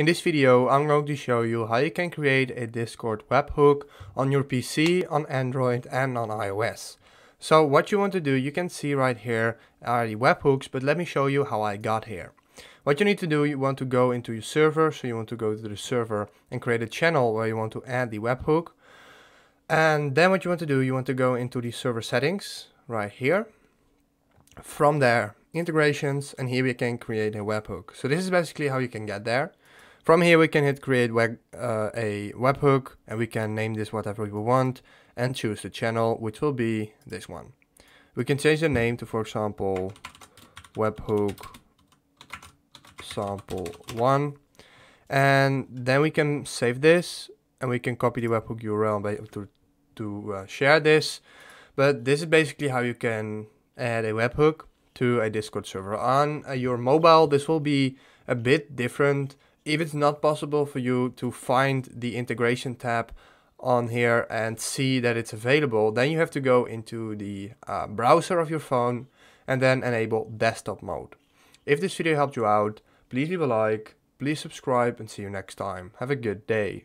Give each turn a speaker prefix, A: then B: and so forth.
A: In this video I'm going to show you how you can create a Discord webhook on your PC, on Android and on iOS. So what you want to do, you can see right here are the webhooks, but let me show you how I got here. What you need to do, you want to go into your server, so you want to go to the server and create a channel where you want to add the webhook. And then what you want to do, you want to go into the server settings right here. From there, integrations, and here we can create a webhook. So this is basically how you can get there. From here we can hit create web, uh, a webhook and we can name this whatever we want and choose the channel which will be this one. We can change the name to for example webhook sample 1 and then we can save this and we can copy the webhook URL to, to uh, share this but this is basically how you can add a webhook to a Discord server. On uh, your mobile this will be a bit different if it's not possible for you to find the integration tab on here and see that it's available, then you have to go into the uh, browser of your phone and then enable desktop mode. If this video helped you out, please leave a like, please subscribe and see you next time. Have a good day.